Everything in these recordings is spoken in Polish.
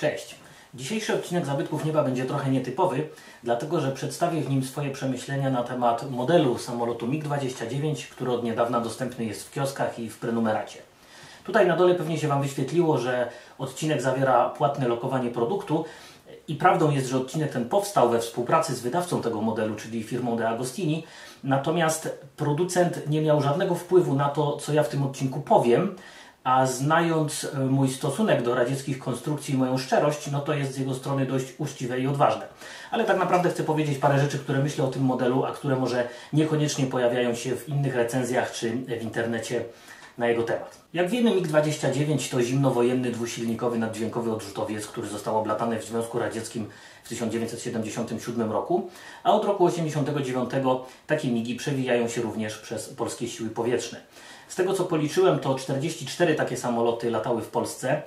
Cześć. Dzisiejszy odcinek Zabytków Nieba będzie trochę nietypowy, dlatego że przedstawię w nim swoje przemyślenia na temat modelu samolotu MiG-29, który od niedawna dostępny jest w kioskach i w prenumeracie. Tutaj na dole pewnie się Wam wyświetliło, że odcinek zawiera płatne lokowanie produktu i prawdą jest, że odcinek ten powstał we współpracy z wydawcą tego modelu, czyli firmą De Agostini, natomiast producent nie miał żadnego wpływu na to, co ja w tym odcinku powiem, a znając e, mój stosunek do radzieckich konstrukcji i moją szczerość, no to jest z jego strony dość uczciwe i odważne. Ale tak naprawdę chcę powiedzieć parę rzeczy, które myślę o tym modelu, a które może niekoniecznie pojawiają się w innych recenzjach czy w internecie na jego temat. Jak wiemy, MiG-29 to zimnowojenny dwusilnikowy naddźwiękowy odrzutowiec, który został oblatany w Związku Radzieckim w 1977 roku, a od roku 1989 takie MiGi przewijają się również przez polskie siły powietrzne. Z tego co policzyłem, to 44 takie samoloty latały w Polsce.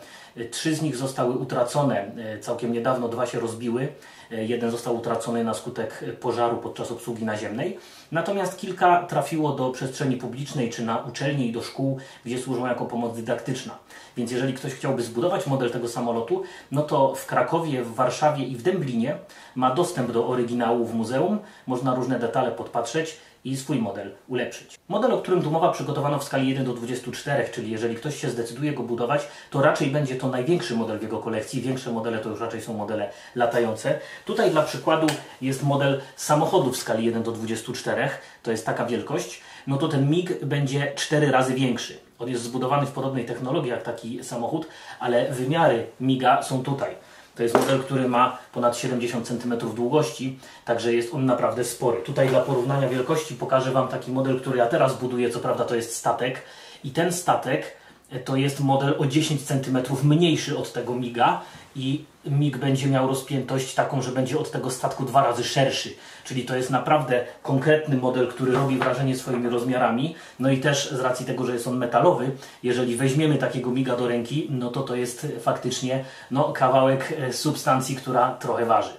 Trzy z nich zostały utracone całkiem niedawno, dwa się rozbiły. Jeden został utracony na skutek pożaru podczas obsługi naziemnej. Natomiast kilka trafiło do przestrzeni publicznej czy na uczelnie i do szkół, gdzie służą jako pomoc dydaktyczna. Więc jeżeli ktoś chciałby zbudować model tego samolotu, no to w Krakowie, w Warszawie i w Dęblinie ma dostęp do oryginału w muzeum. Można różne detale podpatrzeć i swój model ulepszyć. Model, o którym tu mowa, przygotowano w skali 1 do 24, czyli jeżeli ktoś się zdecyduje go budować, to raczej będzie to największy model w jego kolekcji. Większe modele to już raczej są modele latające. Tutaj dla przykładu jest model samochodu w skali 1 do 24, to jest taka wielkość. No to ten MIG będzie 4 razy większy. On jest zbudowany w podobnej technologii jak taki samochód, ale wymiary MIGa są tutaj. To jest model, który ma ponad 70 cm długości, także jest on naprawdę spory. Tutaj dla porównania wielkości pokażę Wam taki model, który ja teraz buduję, co prawda to jest statek i ten statek to jest model o 10 cm mniejszy od tego MIGa i MIG będzie miał rozpiętość taką, że będzie od tego statku dwa razy szerszy. Czyli to jest naprawdę konkretny model, który robi wrażenie swoimi rozmiarami. No i też z racji tego, że jest on metalowy, jeżeli weźmiemy takiego MIGa do ręki, no to to jest faktycznie no, kawałek e, substancji, która trochę waży.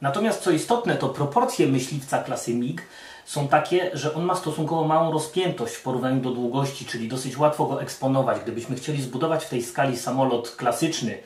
Natomiast co istotne, to proporcje myśliwca klasy MIG są takie, że on ma stosunkowo małą rozpiętość w porównaniu do długości, czyli dosyć łatwo go eksponować. Gdybyśmy chcieli zbudować w tej skali samolot klasyczny,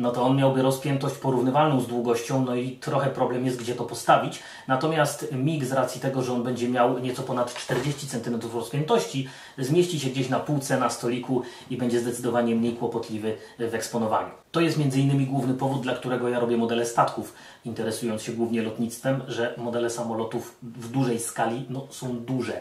no to on miałby rozpiętość porównywalną z długością, no i trochę problem jest, gdzie to postawić. Natomiast MIG z racji tego, że on będzie miał nieco ponad 40 cm rozpiętości, zmieści się gdzieś na półce, na stoliku i będzie zdecydowanie mniej kłopotliwy w eksponowaniu. To jest między innymi główny powód, dla którego ja robię modele statków, interesując się głównie lotnictwem, że modele samolotów w dużej skali no, są duże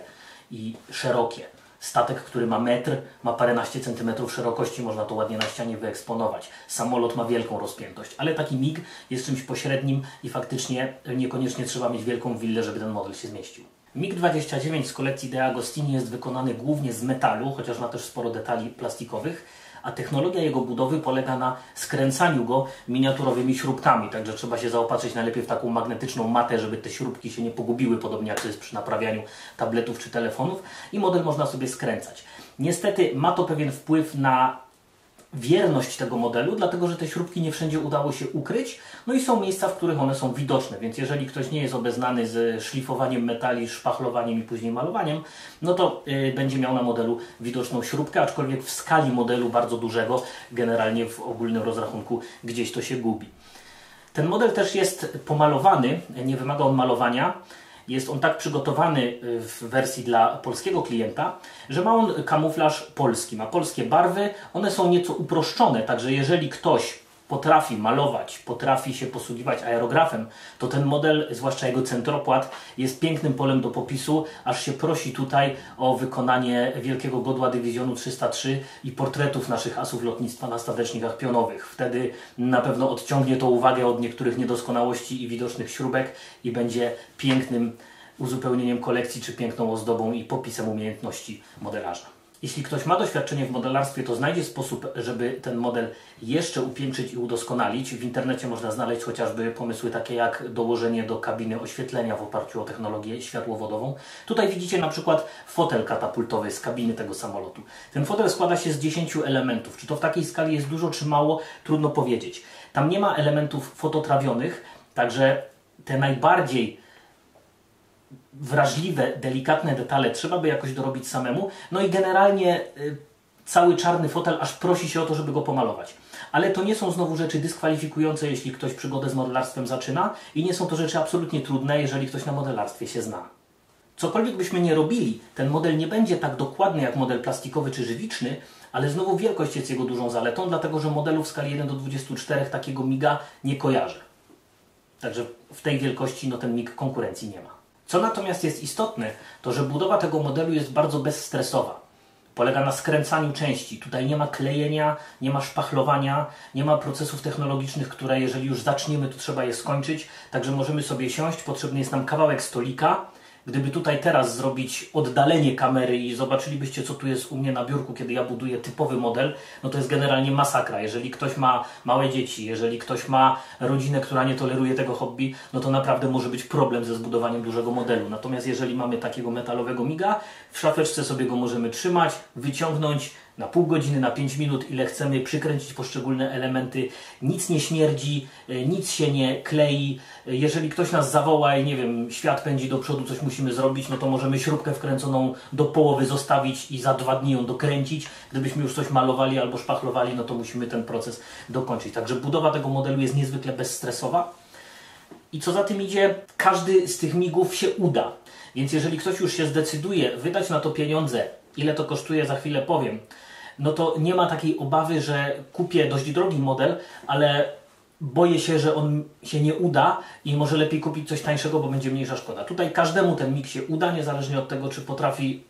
i szerokie. Statek, który ma metr, ma paręnaście centymetrów szerokości, można to ładnie na ścianie wyeksponować. Samolot ma wielką rozpiętość, ale taki MIG jest czymś pośrednim i faktycznie niekoniecznie trzeba mieć wielką willę, żeby ten model się zmieścił. MiG-29 z kolekcji De Agostini jest wykonany głównie z metalu, chociaż ma też sporo detali plastikowych a technologia jego budowy polega na skręcaniu go miniaturowymi śrubkami, także trzeba się zaopatrzyć najlepiej w taką magnetyczną matę, żeby te śrubki się nie pogubiły, podobnie jak to jest przy naprawianiu tabletów czy telefonów i model można sobie skręcać. Niestety ma to pewien wpływ na wierność tego modelu, dlatego że te śrubki nie wszędzie udało się ukryć, no i są miejsca, w których one są widoczne, więc jeżeli ktoś nie jest obeznany z szlifowaniem metali, szpachlowaniem i później malowaniem, no to y, będzie miał na modelu widoczną śrubkę, aczkolwiek w skali modelu bardzo dużego, generalnie w ogólnym rozrachunku gdzieś to się gubi. Ten model też jest pomalowany, nie wymaga on malowania, jest on tak przygotowany y, w wersji dla polskiego klienta, że ma on kamuflaż polski, ma polskie barwy, one są nieco uproszczone, także jeżeli ktoś potrafi malować, potrafi się posługiwać aerografem, to ten model, zwłaszcza jego centropłat, jest pięknym polem do popisu, aż się prosi tutaj o wykonanie wielkiego godła dywizjonu 303 i portretów naszych asów lotnictwa na statecznikach pionowych. Wtedy na pewno odciągnie to uwagę od niektórych niedoskonałości i widocznych śrubek i będzie pięknym uzupełnieniem kolekcji, czy piękną ozdobą i popisem umiejętności modelarza. Jeśli ktoś ma doświadczenie w modelarstwie, to znajdzie sposób, żeby ten model jeszcze upiększyć i udoskonalić. W internecie można znaleźć chociażby pomysły takie jak dołożenie do kabiny oświetlenia w oparciu o technologię światłowodową. Tutaj widzicie na przykład fotel katapultowy z kabiny tego samolotu. Ten fotel składa się z 10 elementów. Czy to w takiej skali jest dużo czy mało, trudno powiedzieć. Tam nie ma elementów fototrawionych, także te najbardziej wrażliwe, delikatne detale trzeba by jakoś dorobić samemu. No i generalnie y, cały czarny fotel aż prosi się o to, żeby go pomalować. ale to nie są znowu rzeczy dyskwalifikujące, jeśli ktoś przygodę z modelarstwem zaczyna i nie są to rzeczy absolutnie trudne, jeżeli ktoś na modelarstwie się zna. Cokolwiek byśmy nie robili, ten model nie będzie tak dokładny jak model plastikowy czy żywiczny, ale znowu wielkość jest jego dużą zaletą, dlatego że modelu w skali 1 do 24 takiego miga nie kojarzę. Także w tej wielkości no, ten mig konkurencji nie ma. Co natomiast jest istotne, to że budowa tego modelu jest bardzo bezstresowa. Polega na skręcaniu części. Tutaj nie ma klejenia, nie ma szpachlowania, nie ma procesów technologicznych, które jeżeli już zaczniemy, to trzeba je skończyć. Także możemy sobie siąść, potrzebny jest nam kawałek stolika, Gdyby tutaj teraz zrobić oddalenie kamery i zobaczylibyście, co tu jest u mnie na biurku, kiedy ja buduję typowy model, no to jest generalnie masakra. Jeżeli ktoś ma małe dzieci, jeżeli ktoś ma rodzinę, która nie toleruje tego hobby, no to naprawdę może być problem ze zbudowaniem dużego modelu. Natomiast jeżeli mamy takiego metalowego miga, w szafeczce sobie go możemy trzymać, wyciągnąć, na pół godziny, na 5 minut, ile chcemy, przykręcić poszczególne elementy. Nic nie śmierdzi, e, nic się nie klei. E, jeżeli ktoś nas zawoła i nie wiem, świat pędzi do przodu, coś musimy zrobić, no to możemy śrubkę wkręconą do połowy zostawić i za dwa dni ją dokręcić. Gdybyśmy już coś malowali albo szpachlowali, no to musimy ten proces dokończyć. Także budowa tego modelu jest niezwykle bezstresowa. I co za tym idzie, każdy z tych migów się uda. Więc jeżeli ktoś już się zdecyduje wydać na to pieniądze, ile to kosztuje, za chwilę powiem, no to nie ma takiej obawy, że kupię dość drogi model, ale boję się, że on się nie uda i może lepiej kupić coś tańszego, bo będzie mniejsza szkoda. Tutaj każdemu ten mig się uda, niezależnie od tego, czy potrafi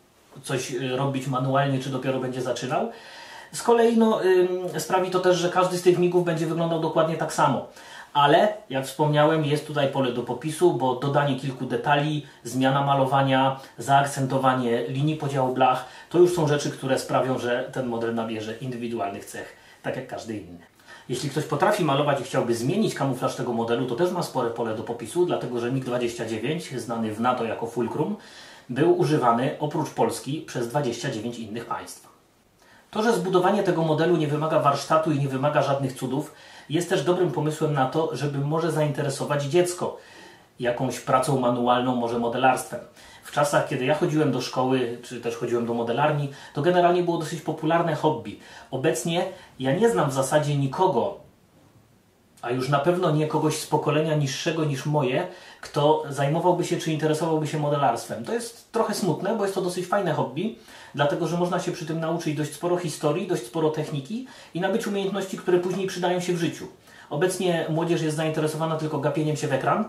coś y, robić manualnie, czy dopiero będzie zaczynał. Z kolei no, sprawi to też, że każdy z tych migów będzie wyglądał dokładnie tak samo ale jak wspomniałem, jest tutaj pole do popisu, bo dodanie kilku detali, zmiana malowania, zaakcentowanie linii podziału blach, to już są rzeczy, które sprawią, że ten model nabierze indywidualnych cech, tak jak każdy inny. Jeśli ktoś potrafi malować i chciałby zmienić kamuflaż tego modelu, to też ma spore pole do popisu, dlatego że MiG-29, znany w NATO jako Fulcrum, był używany oprócz Polski przez 29 innych państw. To, że zbudowanie tego modelu nie wymaga warsztatu i nie wymaga żadnych cudów, jest też dobrym pomysłem na to, żeby może zainteresować dziecko jakąś pracą manualną, może modelarstwem. W czasach, kiedy ja chodziłem do szkoły, czy też chodziłem do modelarni, to generalnie było dosyć popularne hobby. Obecnie ja nie znam w zasadzie nikogo, a już na pewno nie kogoś z pokolenia niższego niż moje, kto zajmowałby się czy interesowałby się modelarstwem. To jest trochę smutne, bo jest to dosyć fajne hobby, dlatego że można się przy tym nauczyć dość sporo historii, dość sporo techniki i nabyć umiejętności, które później przydają się w życiu. Obecnie młodzież jest zainteresowana tylko gapieniem się w ekran,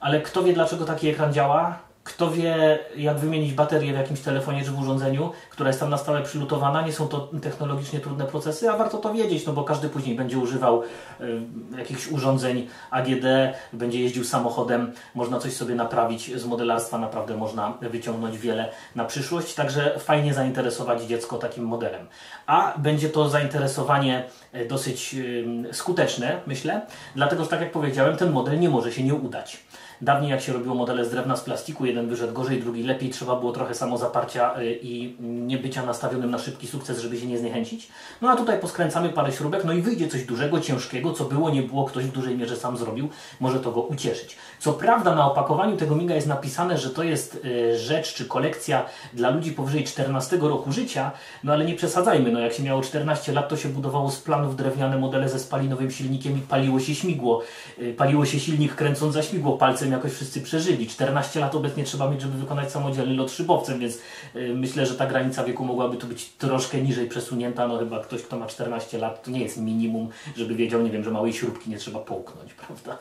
ale kto wie dlaczego taki ekran działa, kto wie, jak wymienić baterię w jakimś telefonie czy w urządzeniu, która jest tam na stałe przylutowana. Nie są to technologicznie trudne procesy, a warto to wiedzieć, no bo każdy później będzie używał y, jakichś urządzeń AGD, będzie jeździł samochodem, można coś sobie naprawić z modelarstwa, naprawdę można wyciągnąć wiele na przyszłość. Także fajnie zainteresować dziecko takim modelem. A będzie to zainteresowanie e, dosyć y, skuteczne, myślę, dlatego że tak jak powiedziałem, ten model nie może się nie udać. Dawniej jak się robiło modele z drewna, z plastiku, jeden wyszedł gorzej, drugi lepiej, trzeba było trochę samozaparcia y, i nie bycia nastawionym na szybki sukces, żeby się nie zniechęcić. No a tutaj poskręcamy parę śrubek, no i wyjdzie coś dużego, ciężkiego, co było, nie było, ktoś w dużej mierze sam zrobił, może to go ucieszyć. Co prawda na opakowaniu tego miga jest napisane, że to jest y, rzecz czy kolekcja dla ludzi powyżej 14 roku życia, no ale nie przesadzajmy, no jak się miało 14 lat, to się budowało z planów drewniane modele ze spalinowym silnikiem i paliło się śmigło. Y, paliło się silnik kręcąc za śmigło palcem jakoś wszyscy przeżyli. 14 lat obecnie trzeba mieć, żeby wykonać samodzielny lot szybowcem, więc yy, myślę, że ta granica wieku mogłaby tu być troszkę niżej przesunięta. No chyba ktoś, kto ma 14 lat, to nie jest minimum, żeby wiedział, nie wiem, że małej śrubki nie trzeba połknąć, prawda?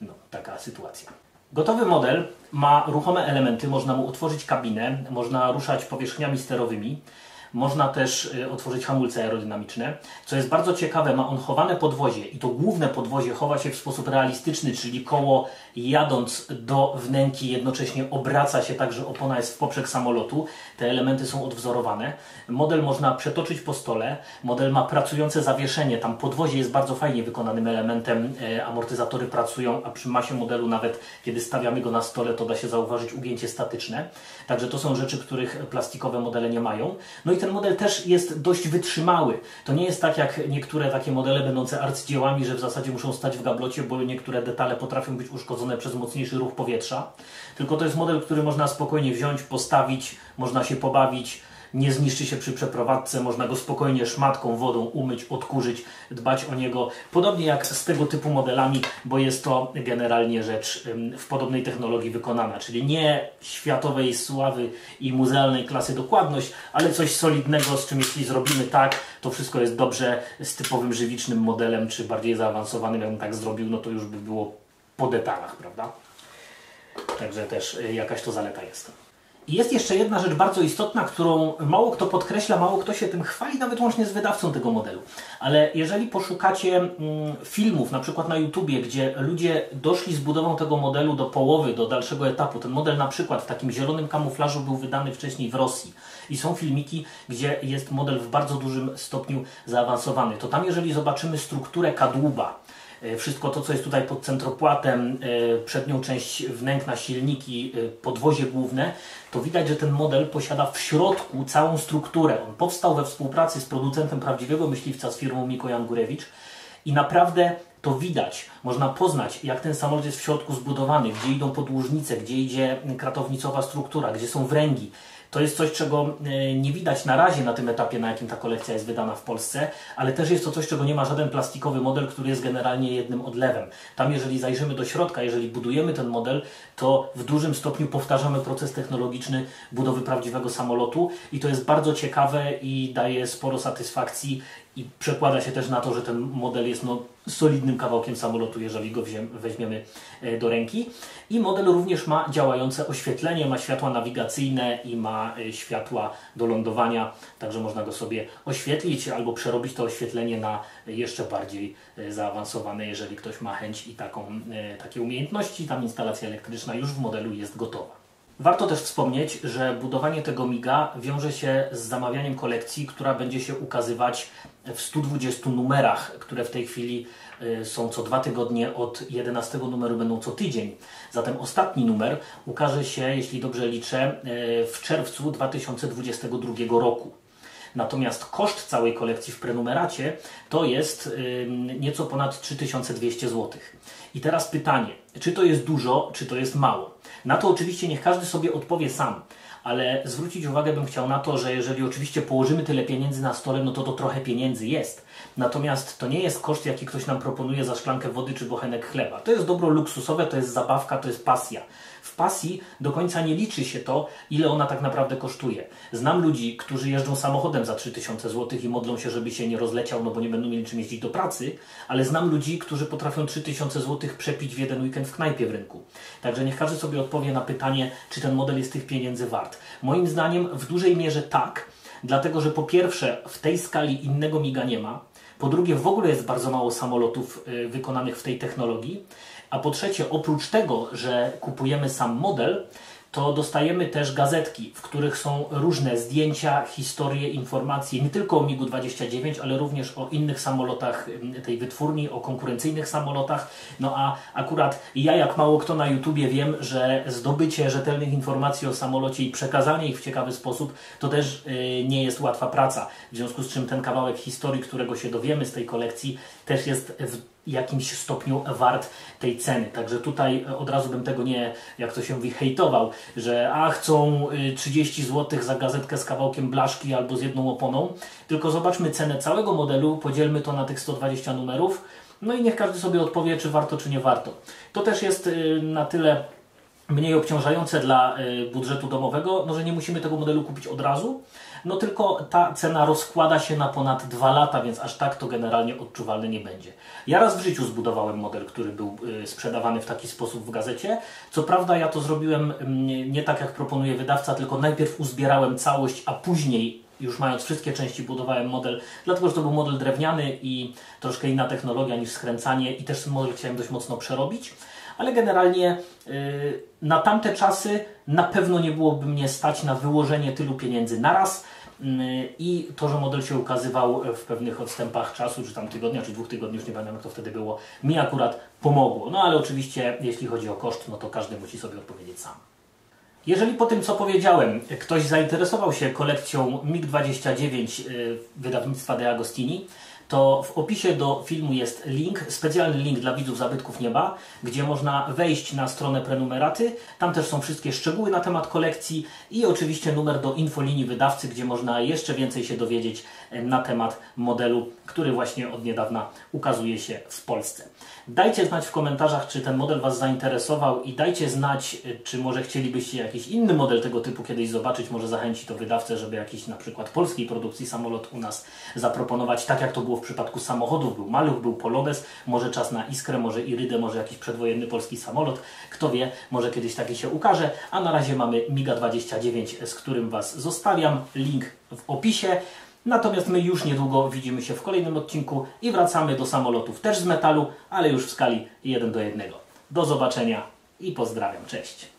No, taka sytuacja. Gotowy model ma ruchome elementy, można mu utworzyć kabinę, można ruszać powierzchniami sterowymi. Można też y, otworzyć hamulce aerodynamiczne. Co jest bardzo ciekawe, ma on chowane podwozie i to główne podwozie chowa się w sposób realistyczny, czyli koło jadąc do wnęki jednocześnie obraca się tak, że opona jest w poprzek samolotu. Te elementy są odwzorowane. Model można przetoczyć po stole. Model ma pracujące zawieszenie. Tam podwozie jest bardzo fajnie wykonanym elementem. E, amortyzatory pracują, a przy masie modelu nawet kiedy stawiamy go na stole, to da się zauważyć ugięcie statyczne. Także to są rzeczy, których plastikowe modele nie mają. No i ten model też jest dość wytrzymały. To nie jest tak jak niektóre takie modele będące arcydziełami, że w zasadzie muszą stać w gablocie, bo niektóre detale potrafią być uszkodzone przez mocniejszy ruch powietrza. Tylko to jest model, który można spokojnie wziąć, postawić, można się pobawić, nie zniszczy się przy przeprowadzce, można go spokojnie szmatką, wodą umyć, odkurzyć, dbać o niego. Podobnie jak z tego typu modelami, bo jest to generalnie rzecz w podobnej technologii wykonana, czyli nie światowej sławy i muzealnej klasy dokładność, ale coś solidnego, z czym jeśli zrobimy tak, to wszystko jest dobrze z typowym żywicznym modelem, czy bardziej zaawansowanym, jakbym tak zrobił, no to już by było po detalach, prawda? Także też y, jakaś to zaleta jest. I jest jeszcze jedna rzecz bardzo istotna, którą mało kto podkreśla, mało kto się tym chwali, nawet łącznie z wydawcą tego modelu. Ale jeżeli poszukacie mm, filmów, na przykład na YouTubie, gdzie ludzie doszli z budową tego modelu do połowy, do dalszego etapu, ten model na przykład w takim zielonym kamuflażu był wydany wcześniej w Rosji i są filmiki, gdzie jest model w bardzo dużym stopniu zaawansowany, to tam jeżeli zobaczymy strukturę kadłuba, wszystko to, co jest tutaj pod centropłatem, e, przednią część wnękna, silniki, e, podwozie główne, to widać, że ten model posiada w środku całą strukturę. On powstał we współpracy z producentem prawdziwego myśliwca z firmą Miko Jangurewicz i naprawdę to widać, można poznać, jak ten samolot jest w środku zbudowany, gdzie idą podłużnice, gdzie idzie kratownicowa struktura, gdzie są wręgi. To jest coś, czego e, nie widać na razie na tym etapie, na jakim ta kolekcja jest wydana w Polsce, ale też jest to coś, czego nie ma żaden plastikowy model, który jest generalnie jednym odlewem. Tam, jeżeli zajrzymy do środka, jeżeli budujemy ten model, to w dużym stopniu powtarzamy proces technologiczny budowy prawdziwego samolotu i to jest bardzo ciekawe i daje sporo satysfakcji i przekłada się też na to, że ten model jest no, solidnym kawałkiem samolotu, jeżeli go weźmiemy e, do ręki. I model również ma działające oświetlenie, ma światła nawigacyjne i ma e, światła do lądowania, także można go sobie oświetlić albo przerobić to oświetlenie na jeszcze bardziej e, zaawansowane, jeżeli ktoś ma chęć i taką, takie umiejętności. Tam instalacja elektryczna już w modelu jest gotowa. Warto też wspomnieć, że budowanie tego MIGA wiąże się z zamawianiem kolekcji, która będzie się ukazywać w 120 numerach, które w tej chwili y, są co dwa tygodnie, od 11 numeru będą co tydzień. Zatem ostatni numer ukaże się, jeśli dobrze liczę, y, w czerwcu 2022 roku. Natomiast koszt całej kolekcji w prenumeracie to jest nieco ponad 3200 zł. I teraz pytanie, czy to jest dużo, czy to jest mało? Na to oczywiście niech każdy sobie odpowie sam, ale zwrócić uwagę bym chciał na to, że jeżeli oczywiście położymy tyle pieniędzy na stole, no to to trochę pieniędzy jest. Natomiast to nie jest koszt, jaki ktoś nam proponuje za szklankę wody czy bochenek chleba. To jest dobro luksusowe, to jest zabawka, to jest pasja w pasji do końca nie liczy się to, ile ona tak naprawdę kosztuje. Znam ludzi, którzy jeżdżą samochodem za 3000 zł i modlą się, żeby się nie rozleciał, no bo nie będą mieli czym jeździć do pracy, ale znam ludzi, którzy potrafią 3000 zł przepić w jeden weekend w knajpie w rynku. Także niech każdy sobie odpowie na pytanie, czy ten model jest tych pieniędzy wart. Moim zdaniem w dużej mierze tak, dlatego że po pierwsze w tej skali innego miga nie ma, po drugie w ogóle jest bardzo mało samolotów y, wykonanych w tej technologii, a po trzecie, oprócz tego, że kupujemy sam model, to dostajemy też gazetki, w których są różne zdjęcia, historie, informacje nie tylko o MiG-29, ale również o innych samolotach tej wytwórni, o konkurencyjnych samolotach. No a akurat ja, jak mało kto na YouTubie, wiem, że zdobycie rzetelnych informacji o samolocie i przekazanie ich w ciekawy sposób to też y, nie jest łatwa praca. W związku z czym ten kawałek historii, którego się dowiemy z tej kolekcji, też jest w jakimś stopniu wart tej ceny. Także tutaj e, od razu bym tego nie, jak to się mówi, hejtował, że a chcą 30 y, zł za gazetkę z kawałkiem blaszki albo z jedną oponą, tylko zobaczmy cenę całego modelu, podzielmy to na tych 120 numerów, no i niech każdy sobie odpowie, czy warto, czy nie warto. To też jest y, na tyle mniej obciążające dla y, budżetu domowego, no, że nie musimy tego modelu kupić od razu, no tylko ta cena rozkłada się na ponad dwa lata, więc aż tak to generalnie odczuwalne nie będzie. Ja raz w życiu zbudowałem model, który był y, sprzedawany w taki sposób w gazecie. Co prawda ja to zrobiłem mm, nie tak jak proponuje wydawca, tylko najpierw uzbierałem całość, a później już mając wszystkie części budowałem model, dlatego że to był model drewniany i troszkę inna technologia niż skręcanie i też model chciałem dość mocno przerobić ale generalnie y, na tamte czasy na pewno nie byłoby mnie stać na wyłożenie tylu pieniędzy naraz y, i to, że model się ukazywał w pewnych odstępach czasu, czy tam tygodnia, czy dwóch tygodni, już nie pamiętam jak to wtedy było, mi akurat pomogło. No ale oczywiście, jeśli chodzi o koszt, no to każdy musi sobie odpowiedzieć sam. Jeżeli po tym, co powiedziałem, ktoś zainteresował się kolekcją MiG-29 y, wydawnictwa De Agostini, to w opisie do filmu jest link, specjalny link dla widzów Zabytków Nieba, gdzie można wejść na stronę prenumeraty. Tam też są wszystkie szczegóły na temat kolekcji i oczywiście numer do infolinii wydawcy, gdzie można jeszcze więcej się dowiedzieć na temat modelu, który właśnie od niedawna ukazuje się w Polsce. Dajcie znać w komentarzach, czy ten model Was zainteresował i dajcie znać, czy może chcielibyście jakiś inny model tego typu kiedyś zobaczyć. Może zachęci to wydawcę, żeby jakiś na przykład polskiej produkcji samolot u nas zaproponować, tak jak to było w przypadku samochodów. Był Maluch, był Polonez, może czas na Iskrę, może Irydę, może jakiś przedwojenny polski samolot. Kto wie, może kiedyś taki się ukaże. A na razie mamy MIGA-29, z którym Was zostawiam. Link w opisie. Natomiast my już niedługo widzimy się w kolejnym odcinku i wracamy do samolotów też z metalu, ale już w skali 1 do 1. Do zobaczenia i pozdrawiam. Cześć.